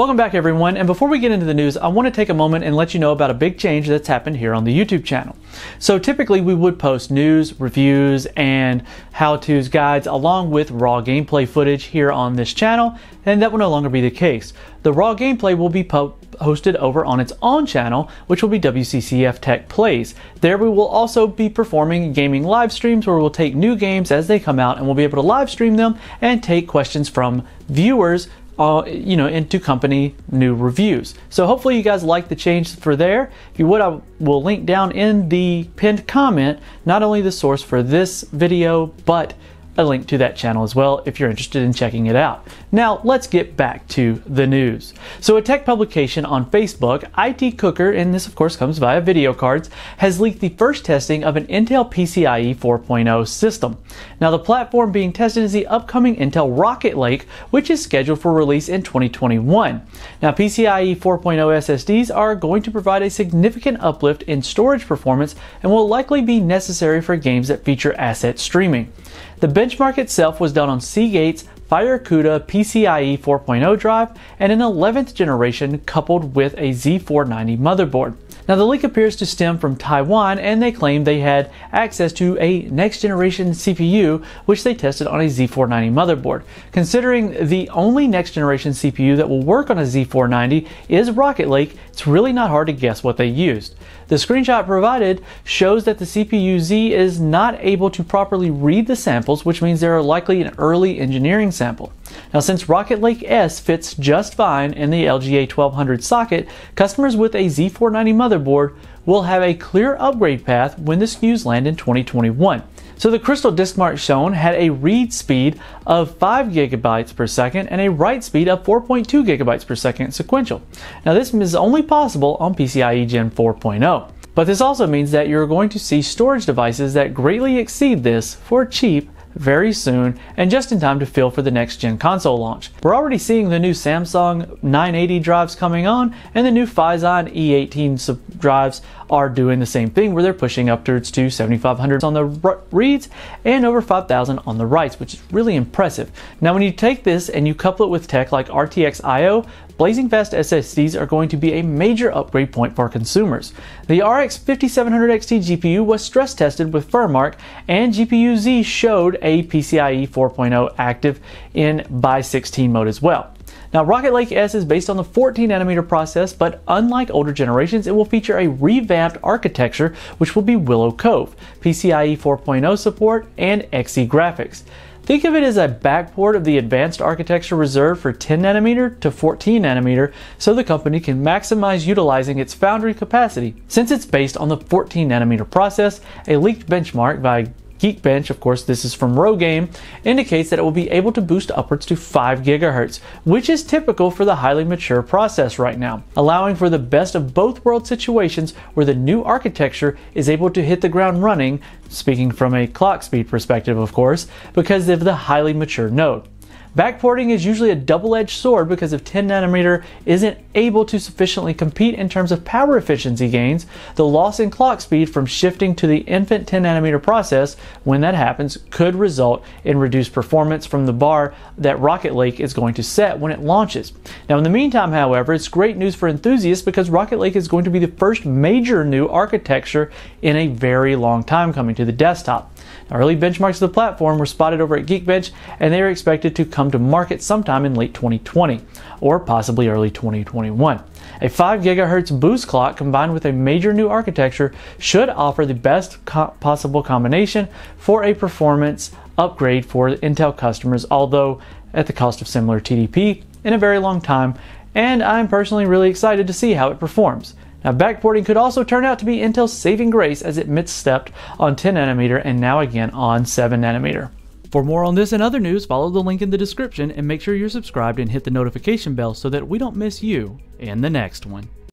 Welcome back everyone, and before we get into the news, I want to take a moment and let you know about a big change that's happened here on the YouTube channel. So typically we would post news, reviews, and how-tos guides along with raw gameplay footage here on this channel, and that will no longer be the case. The raw gameplay will be hosted over on its own channel, which will be WCCF Tech Plays. There we will also be performing gaming live streams where we'll take new games as they come out and we'll be able to live stream them and take questions from viewers uh, you know, into company new reviews. So hopefully you guys like the change for there. If you would, I will link down in the pinned comment not only the source for this video, but a link to that channel as well if you're interested in checking it out. Now, let's get back to the news. So, a tech publication on Facebook, IT Cooker, and this of course comes via VideoCardz, has leaked the first testing of an Intel PCIe 4.0 system. Now, the platform being tested is the upcoming Intel Rocket Lake, which is scheduled for release in 2021. Now, PCIe 4.0 SSDs are going to provide a significant uplift in storage performance and will likely be necessary for games that feature asset streaming. The benchmark itself was done on Seagate's FireCuda PCIe 4.0 drive and an 11th generation coupled with a Z490 motherboard. Now, the leak appears to stem from Taiwan, and they claim they had access to a next generation CPU, which they tested on a Z490 motherboard. Considering the only next generation CPU that will work on a Z490 is Rocket Lake, it's really not hard to guess what they used. The screenshot provided shows that the CPU Z is not able to properly read the samples, which means they are likely an early engineering sample. Now, since Rocket Lake S fits just fine in the LGA 1200 socket, customers with a Z490 motherboard will have a clear upgrade path when the SKUs land in 2021. So the Crystal disk mark shown had a read speed of 5 gigabytes per second and a write speed of 4.2 gigabytes per second sequential. Now this is only possible on PCIe Gen 4.0. But this also means that you're going to see storage devices that greatly exceed this for cheap very soon and just in time to fill for the next gen console launch. We're already seeing the new Samsung 980 drives coming on and the new Phison E18 drives are doing the same thing where they're pushing upwards to 7500 on the reads and over 5000 on the writes, which is really impressive. Now when you take this and you couple it with tech like RTX IO, Blazing Fast SSDs are going to be a major upgrade point for consumers. The RX 5700 XT GPU was stress tested with FurMark, and GPU Z showed a PCIe 4.0 active in by 16 mode as well. Now, Rocket Lake S is based on the 14 nanometer process, but unlike older generations, it will feature a revamped architecture, which will be Willow Cove, PCIe 4.0 support, and Xe graphics. Think of it as a backport of the advanced architecture reserved for 10 nanometer to 14 nanometer so the company can maximize utilizing its foundry capacity. Since it's based on the 14 nanometer process, a leaked benchmark by Geekbench, of course, this is from Rogame, indicates that it will be able to boost upwards to 5 GHz, which is typical for the highly mature process right now, allowing for the best of both world situations where the new architecture is able to hit the ground running, speaking from a clock speed perspective, of course, because of the highly mature node. Backporting is usually a double-edged sword because if 10 nanometer isn't able to sufficiently compete in terms of power efficiency gains, the loss in clock speed from shifting to the infant 10 nanometer process, when that happens, could result in reduced performance from the bar that Rocket Lake is going to set when it launches. Now in the meantime, however, it's great news for enthusiasts because Rocket Lake is going to be the first major new architecture in a very long time coming to the desktop. Early benchmarks of the platform were spotted over at Geekbench, and they are expected to come to market sometime in late 2020 or possibly early 2021. A 5 GHz boost clock combined with a major new architecture should offer the best co- possible combination for a performance upgrade for Intel customers, although at the cost of similar TDP in a very long time. And I'm personally really excited to see how it performs. Now, backporting could also turn out to be Intel's saving grace as it misstepped on 10 nanometer and now again on 7 nanometer. For more on this and other news, follow the link in the description and make sure you're subscribed and hit the notification bell so that we don't miss you in the next one.